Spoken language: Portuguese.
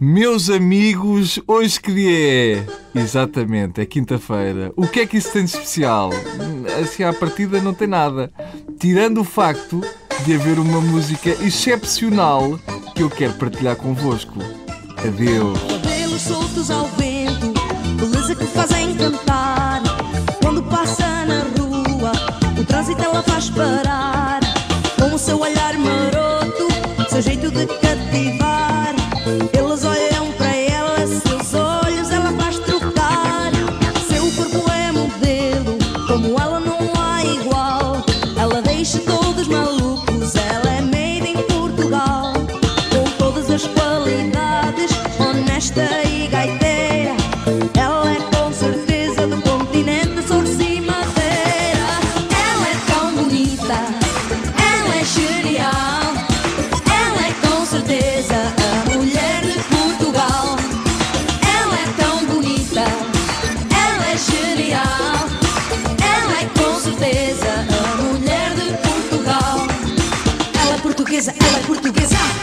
Meus amigos, hoje que dia é? Exatamente, é quinta-feira. O que é que isso tem de especial? Assim, à partida não tem nada. Tirando o facto de haver uma música excepcional que eu quero partilhar convosco. Adeus. Cabelos soltos ao vento, beleza que fazem cantar. Quando passa na rua, o trânsito ela faz parar. Com o seu olhar maroto, seu jeito de Ela deixa todos malucos, ela é made in Portugal. Com todas as qualidades, honesta portuguesa, ela é portuguesa.